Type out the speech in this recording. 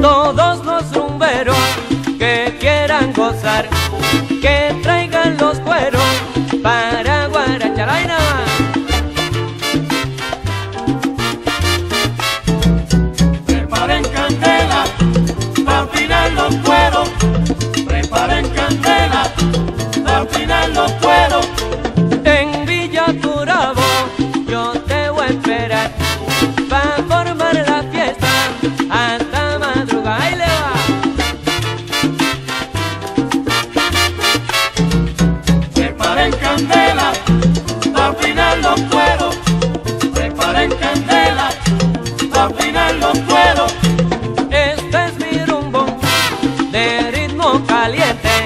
todo afinar los cueros. Este es mi rumbo de ritmo caliente.